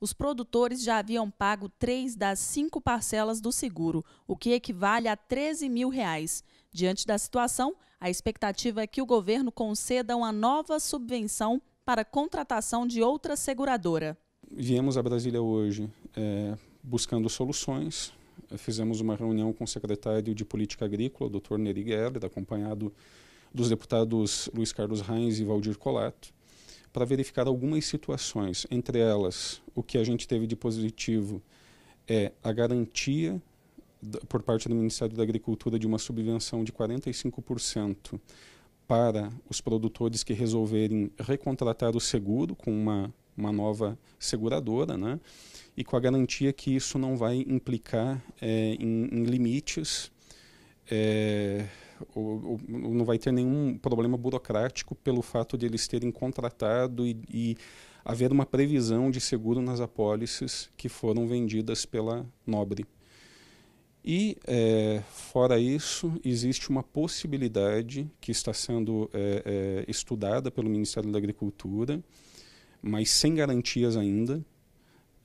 os produtores já haviam pago três das cinco parcelas do seguro, o que equivale a 13 mil reais. Diante da situação, a expectativa é que o governo conceda uma nova subvenção para contratação de outra seguradora. Viemos a Brasília hoje é, buscando soluções. Fizemos uma reunião com o secretário de Política Agrícola, o Dr. Neri Geller, acompanhado dos deputados Luiz Carlos Reis e Valdir Colato para verificar algumas situações. Entre elas, o que a gente teve de positivo é a garantia por parte do Ministério da Agricultura de uma subvenção de 45% para os produtores que resolverem recontratar o seguro com uma, uma nova seguradora, né? e com a garantia que isso não vai implicar é, em, em, limites é, ou, ou, não vai ter nenhum problema burocrático pelo fato de eles terem contratado e, e haver uma previsão de seguro nas apólices que foram vendidas pela Nobre. E, é, fora isso, existe uma possibilidade que está sendo é, é, estudada pelo Ministério da Agricultura, mas sem garantias ainda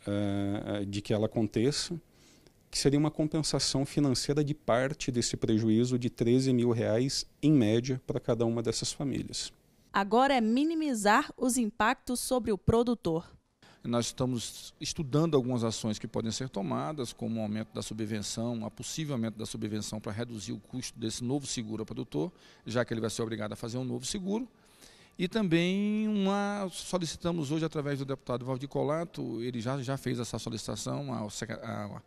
é, de que ela aconteça, que seria uma compensação financeira de parte desse prejuízo de 13 mil reais, em média, para cada uma dessas famílias. Agora é minimizar os impactos sobre o produtor. Nós estamos estudando algumas ações que podem ser tomadas, como o aumento da subvenção, a possível aumento da subvenção para reduzir o custo desse novo seguro ao produtor, já que ele vai ser obrigado a fazer um novo seguro. E também uma, solicitamos hoje, através do deputado Valdir Colato, ele já, já fez essa solicitação ao, ao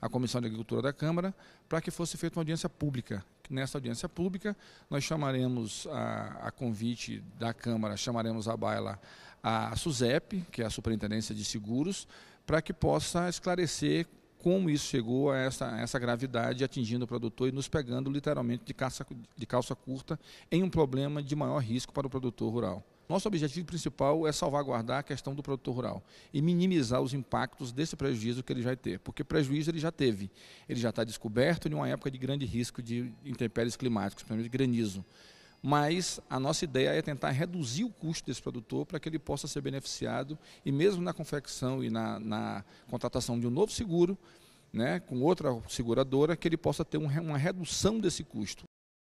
a Comissão de Agricultura da Câmara para que fosse feita uma audiência pública. Nessa audiência pública, nós chamaremos a, a convite da Câmara, chamaremos a baila a SUSEP, que é a Superintendência de Seguros, para que possa esclarecer como isso chegou a essa, essa gravidade atingindo o produtor e nos pegando literalmente de, caça, de calça curta em um problema de maior risco para o produtor rural. Nosso objetivo principal é salvaguardar a questão do produtor rural e minimizar os impactos desse prejuízo que ele vai ter, porque prejuízo ele já teve. Ele já está descoberto em uma época de grande risco de intempéries climáticas, principalmente granizo. Mas a nossa ideia é tentar reduzir o custo desse produtor para que ele possa ser beneficiado e mesmo na confecção e na, na contratação de um novo seguro, né, com outra seguradora, que ele possa ter um, uma redução desse custo.